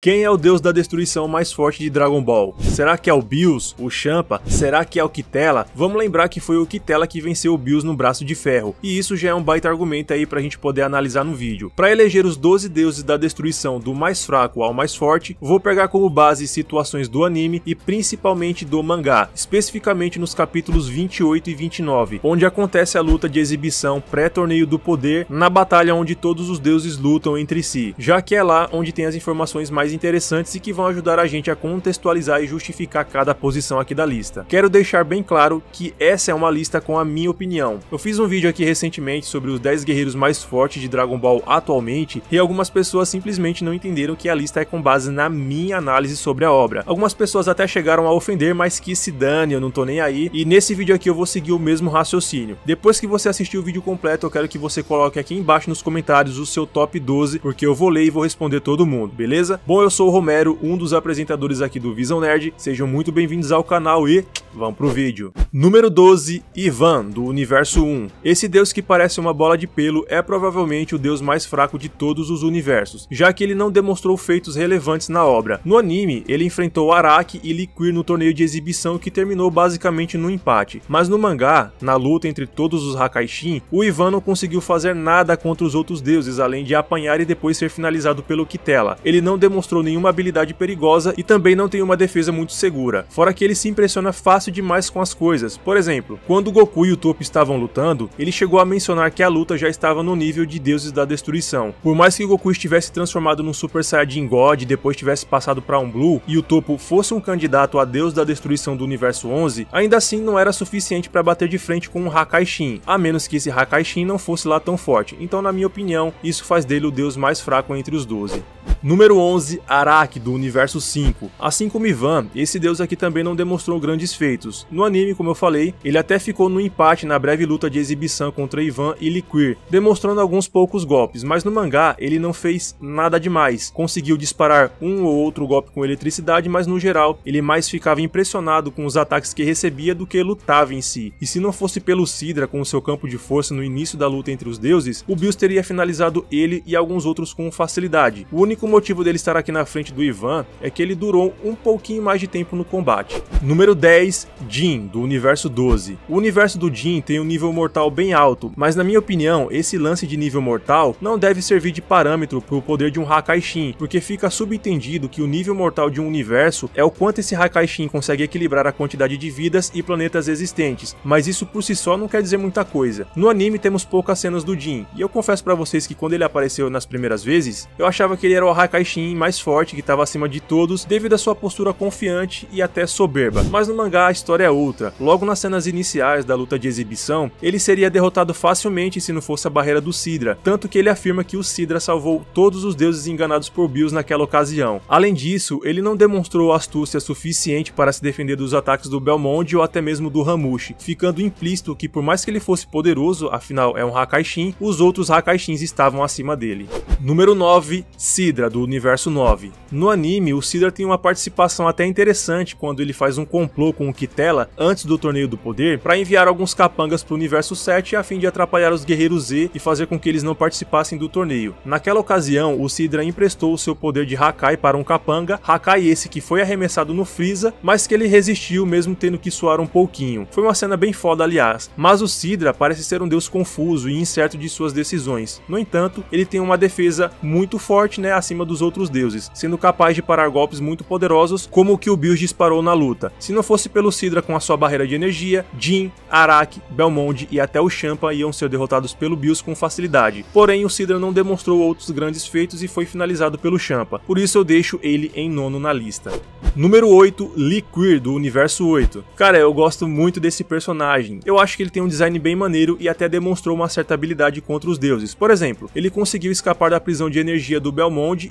Quem é o deus da destruição mais forte de Dragon Ball? Será que é o Bills, o Champa? Será que é o Kitela? Vamos lembrar que foi o Kitela que venceu o Bills no braço de ferro, e isso já é um baita argumento aí pra gente poder analisar no vídeo. Para eleger os 12 deuses da destruição do mais fraco ao mais forte, vou pegar como base situações do anime e principalmente do mangá, especificamente nos capítulos 28 e 29, onde acontece a luta de exibição pré-torneio do poder na batalha onde todos os deuses lutam entre si, já que é lá onde tem as informações mais mais interessantes e que vão ajudar a gente a contextualizar e justificar cada posição aqui da lista. Quero deixar bem claro que essa é uma lista com a minha opinião. Eu fiz um vídeo aqui recentemente sobre os 10 guerreiros mais fortes de Dragon Ball atualmente e algumas pessoas simplesmente não entenderam que a lista é com base na minha análise sobre a obra. Algumas pessoas até chegaram a ofender, mas que se dane, eu não tô nem aí. E nesse vídeo aqui eu vou seguir o mesmo raciocínio. Depois que você assistir o vídeo completo, eu quero que você coloque aqui embaixo nos comentários o seu top 12, porque eu vou ler e vou responder todo mundo, beleza? Bom, eu sou o Romero, um dos apresentadores aqui do Visão Nerd. Sejam muito bem-vindos ao canal e vamos pro vídeo. Número 12, Ivan, do Universo 1. Esse deus que parece uma bola de pelo é provavelmente o deus mais fraco de todos os universos, já que ele não demonstrou feitos relevantes na obra. No anime, ele enfrentou Araki e Liquir no torneio de exibição que terminou basicamente no empate, mas no mangá, na luta entre todos os Hakaishin, o Ivan não conseguiu fazer nada contra os outros deuses, além de apanhar e depois ser finalizado pelo Kitela. Ele não demonstrou nenhuma habilidade perigosa e também não tem uma defesa muito segura, fora que ele se impressiona fácil demais com as coisas. Por exemplo, quando Goku e o Toppo estavam lutando, ele chegou a mencionar que a luta já estava no nível de deuses da destruição. Por mais que Goku estivesse transformado num Super Saiyajin God e depois tivesse passado para um Blue e o Toppo fosse um candidato a deus da destruição do universo 11, ainda assim não era suficiente para bater de frente com um Hakai Shin, a menos que esse Hakai Shin não fosse lá tão forte. Então, na minha opinião, isso faz dele o deus mais fraco entre os 12. Número 11, Araki, do Universo 5. Assim como Ivan, esse deus aqui também não demonstrou grandes feitos. No anime, como eu falei, ele até ficou no empate na breve luta de exibição contra Ivan e Liquir, demonstrando alguns poucos golpes, mas no mangá ele não fez nada demais. Conseguiu disparar um ou outro golpe com eletricidade, mas no geral ele mais ficava impressionado com os ataques que recebia do que lutava em si. E se não fosse pelo Sidra com seu campo de força no início da luta entre os deuses, o Bills teria finalizado ele e alguns outros com facilidade. O único motivo dele estar aqui na frente do Ivan é que ele durou um pouquinho mais de tempo no combate. Número 10, Jin, do universo 12. O universo do Jin tem um nível mortal bem alto, mas na minha opinião, esse lance de nível mortal não deve servir de parâmetro para o poder de um Hakai Shin, porque fica subentendido que o nível mortal de um universo é o quanto esse Hakai Shin consegue equilibrar a quantidade de vidas e planetas existentes, mas isso por si só não quer dizer muita coisa. No anime temos poucas cenas do Jin, e eu confesso para vocês que quando ele apareceu nas primeiras vezes, eu achava que ele era o Hakai Shin mais forte, que estava acima de todos, devido à sua postura confiante e até soberba. Mas no mangá a história é outra. Logo nas cenas iniciais da luta de exibição, ele seria derrotado facilmente se não fosse a barreira do Sidra, tanto que ele afirma que o Sidra salvou todos os deuses enganados por Bills naquela ocasião. Além disso, ele não demonstrou astúcia suficiente para se defender dos ataques do Belmont ou até mesmo do Ramushi, ficando implícito que por mais que ele fosse poderoso, afinal é um Hakaishin, os outros Hakaishins estavam acima dele. Número 9, Sidra do universo 9. No anime, o Sidra tem uma participação até interessante quando ele faz um complô com o Kitela antes do Torneio do Poder para enviar alguns capangas para o universo 7 a fim de atrapalhar os Guerreiros Z e fazer com que eles não participassem do torneio. Naquela ocasião, o Sidra emprestou o seu poder de Hakai para um capanga, Hakai esse que foi arremessado no Freeza, mas que ele resistiu mesmo tendo que suar um pouquinho. Foi uma cena bem foda, aliás. Mas o Sidra parece ser um deus confuso e incerto de suas decisões. No entanto, ele tem uma defesa muito forte, né, acima dos outros deuses, sendo capaz de parar golpes muito poderosos como o que o Bills disparou na luta. Se não fosse pelo Sidra com a sua barreira de energia, Jin, Araki, Belmont e até o Champa iam ser derrotados pelo Bills com facilidade. Porém, o Sidra não demonstrou outros grandes feitos e foi finalizado pelo Champa, por isso eu deixo ele em nono na lista. Número 8, Liquir, do Universo 8. Cara, eu gosto muito desse personagem. Eu acho que ele tem um design bem maneiro e até demonstrou uma certa habilidade contra os deuses. Por exemplo, ele conseguiu escapar da prisão de energia do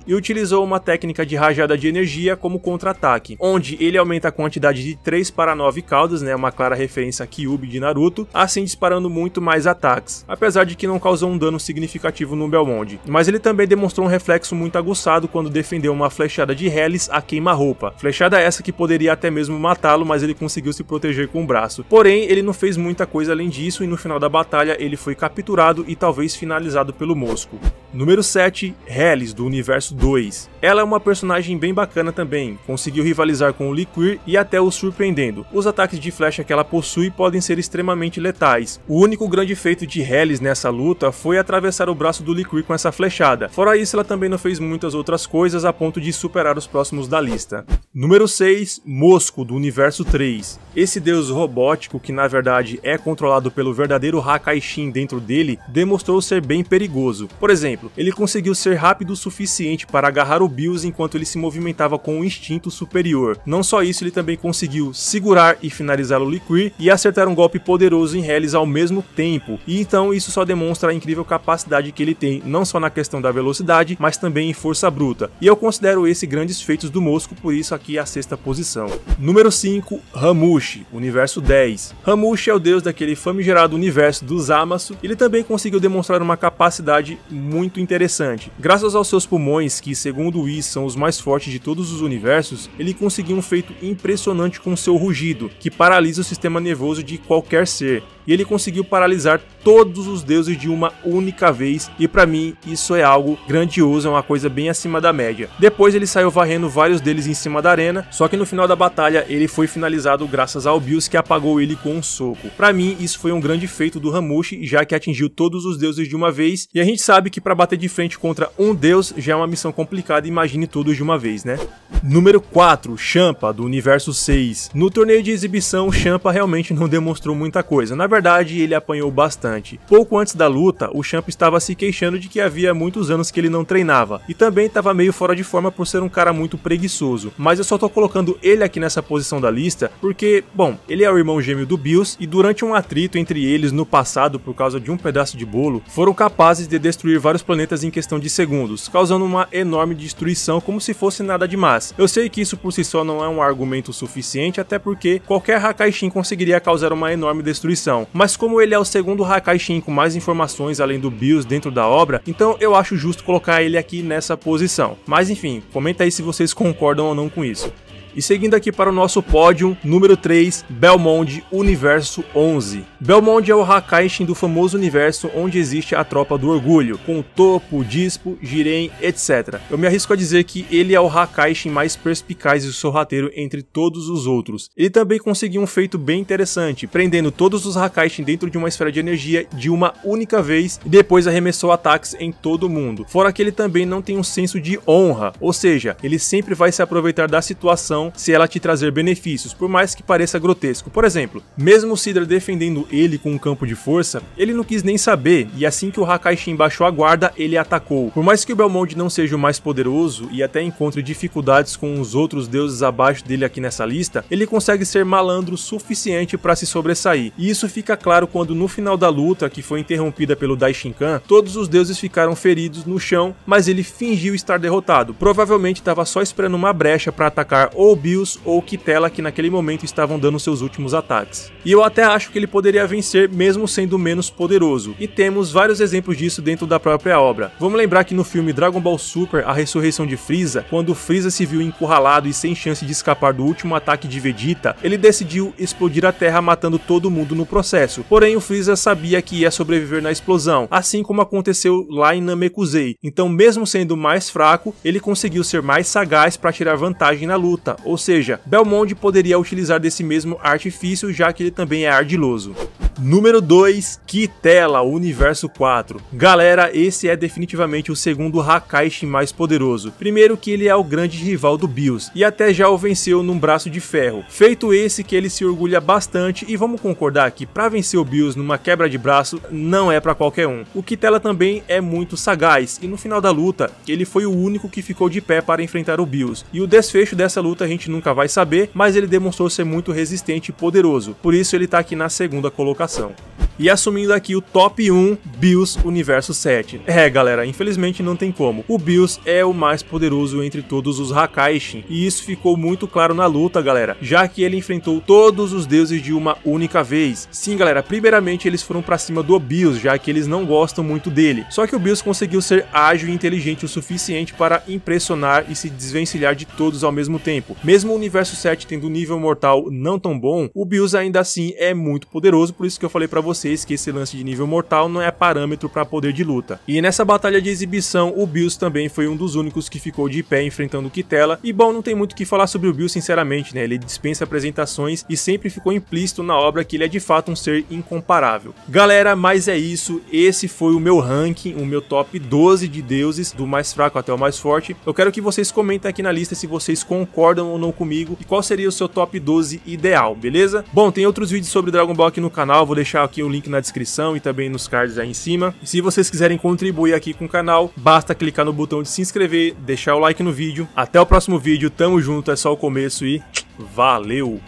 E utilizou uma técnica de rajada de energia como contra-ataque, onde ele aumenta a quantidade de 3 para 9 caudas, né, uma clara referência a Kyuubi de Naruto, assim disparando muito mais ataques, apesar de que não causou um dano significativo no Belmont. Mas ele também demonstrou um reflexo muito aguçado quando defendeu uma flechada de Hellis a queima-roupa, flechada essa que poderia até mesmo matá-lo, mas ele conseguiu se proteger com o braço. Porém, ele não fez muita coisa além disso e no final da batalha ele foi capturado e talvez finalizado pelo Mosco. Número 7, Hellis, do Universo Universo 2. Ela é uma personagem bem bacana também, conseguiu rivalizar com o Liquir e até o surpreendendo. Os ataques de flecha que ela possui podem ser extremamente letais. O único grande feito de Hellis nessa luta foi atravessar o braço do Liquir com essa flechada. Fora isso, ela também não fez muitas outras coisas a ponto de superar os próximos da lista. Número 6, Mosco, do Universo 3. Esse deus robótico, que na verdade é controlado pelo verdadeiro Hakaishin dentro dele, demonstrou ser bem perigoso. Por exemplo, ele conseguiu ser rápido o suficiente para agarrar o Bills enquanto ele se movimentava com um instinto superior. Não só isso, ele também conseguiu segurar e finalizar o Liquid e acertar um golpe poderoso em Hellis ao mesmo tempo. E então isso só demonstra a incrível capacidade que ele tem, não só na questão da velocidade, mas também em força bruta. E eu considero esse grandes feitos do Mosco, por isso aqui é a sexta posição. Número 5, Ramushi, universo 10. Ramushi é o deus daquele famigerado universo do Zamasu. Ele também conseguiu demonstrar uma capacidade muito interessante. Graças aos seus pulmões, que segundo Whis são os mais fortes de todos os universos, ele conseguiu um feito impressionante com seu rugido, que paralisa o sistema nervoso de qualquer ser e ele conseguiu paralisar todos os deuses de uma única vez, e para mim isso é algo grandioso, é uma coisa bem acima da média. Depois ele saiu varrendo vários deles em cima da arena, só que no final da batalha ele foi finalizado graças ao Bills que apagou ele com um soco. Para mim isso foi um grande feito do Ramushi, já que atingiu todos os deuses de uma vez, e a gente sabe que para bater de frente contra um deus já é uma missão complicada, imagine todos de uma vez, né? Número 4, Champa, do universo 6. No torneio de exibição, Champa realmente não demonstrou muita coisa. Na verdade, ele apanhou bastante. Pouco antes da luta, o Champa estava se queixando de que havia muitos anos que ele não treinava, e também estava meio fora de forma por ser um cara muito preguiçoso. Mas eu só tô colocando ele aqui nessa posição da lista porque, bom, ele é o irmão gêmeo do Bills e durante um atrito entre eles no passado por causa de um pedaço de bolo, foram capazes de destruir vários planetas em questão de segundos, causando uma enorme destruição como se fosse nada demais. Eu sei que isso por si só não é um argumento suficiente, até porque qualquer Hakaishin conseguiria causar uma enorme destruição, mas como ele é o segundo Hakaishin com mais informações além do Bills dentro da obra, então eu acho justo colocar ele aqui nessa posição. Mas enfim, comenta aí se vocês concordam ou não com isso. E seguindo aqui para o nosso pódio, número 3, Belmond Universo 11. Belmond é o Hakaishin do famoso universo onde existe a Tropa do Orgulho, com Topo, Dispo, Jiren, etc. Eu me arrisco a dizer que ele é o Hakaishin mais perspicaz e sorrateiro entre todos os outros. Ele também conseguiu um feito bem interessante, prendendo todos os Hakaishin dentro de uma esfera de energia de uma única vez e depois arremessou ataques em todo mundo. Fora que ele também não tem um senso de honra, ou seja, ele sempre vai se aproveitar da situação se ela te trazer benefícios, por mais que pareça grotesco. Por exemplo, mesmo o Sidra defendendo ele com um campo de força, ele não quis nem saber, e assim que o Hakaishin baixou a guarda, ele atacou. Por mais que o Belmont não seja o mais poderoso e até encontre dificuldades com os outros deuses abaixo dele aqui nessa lista, ele consegue ser malandro o suficiente para se sobressair. E isso fica claro quando no final da luta, que foi interrompida pelo Daishinkan, todos os deuses ficaram feridos no chão, mas ele fingiu estar derrotado. Provavelmente estava só esperando uma brecha para atacar ou Bills ou Kitela que naquele momento estavam dando seus últimos ataques. E eu até acho que ele poderia vencer mesmo sendo menos poderoso, e temos vários exemplos disso dentro da própria obra. Vamos lembrar que no filme Dragon Ball Super, A Ressurreição de Freeza, quando Freeza se viu encurralado e sem chance de escapar do último ataque de Vegeta, ele decidiu explodir a Terra matando todo mundo no processo. Porém, o Freeza sabia que ia sobreviver na explosão, assim como aconteceu lá em Namekusei. Então, mesmo sendo mais fraco, ele conseguiu ser mais sagaz para tirar vantagem na luta, ou seja, Belmont poderia utilizar desse mesmo artifício já que ele também é ardiloso. Número 2, Kitela, Universo 4. Galera, esse é definitivamente o segundo Hakaishi mais poderoso. Primeiro que ele é o grande rival do Bills, e até já o venceu num braço de ferro. Feito esse que ele se orgulha bastante, e vamos concordar que para vencer o Bills numa quebra de braço, não é para qualquer um. O Kitela também é muito sagaz, e no final da luta, ele foi o único que ficou de pé para enfrentar o Bills. E o desfecho dessa luta a gente nunca vai saber, mas ele demonstrou ser muito resistente e poderoso. Por isso ele tá aqui na segunda colocação colocação. E assumindo aqui o top 1, Bills Universo 7. É, galera, infelizmente não tem como. O Bills é o mais poderoso entre todos os Hakaishin, e isso ficou muito claro na luta, galera, já que ele enfrentou todos os deuses de uma única vez. Sim, galera, primeiramente eles foram para cima do Bills, já que eles não gostam muito dele. Só que o Bills conseguiu ser ágil e inteligente o suficiente para impressionar e se desvencilhar de todos ao mesmo tempo. Mesmo o Universo 7 tendo um nível mortal não tão bom, o Bills ainda assim é muito poderoso, por isso que eu falei para você vocês que esse lance de nível mortal não é parâmetro para poder de luta. E nessa batalha de exibição, o Bills também foi um dos únicos que ficou de pé enfrentando o Kitela. E bom, não tem muito o que falar sobre o Bills sinceramente, né? Ele dispensa apresentações e sempre ficou implícito na obra que ele é de fato um ser incomparável. Galera, mas é isso, esse foi o meu ranking, o meu top 12 de deuses, do mais fraco até o mais forte. Eu quero que vocês comentem aqui na lista se vocês concordam ou não comigo e qual seria o seu top 12 ideal, beleza? Bom, tem outros vídeos sobre Dragon Ball aqui no canal, vou deixar aqui o link na descrição e também nos cards aí em cima. E se vocês quiserem contribuir aqui com o canal, basta clicar no botão de se inscrever, deixar o like no vídeo. Até o próximo vídeo, tamo junto, é só o começo e valeu!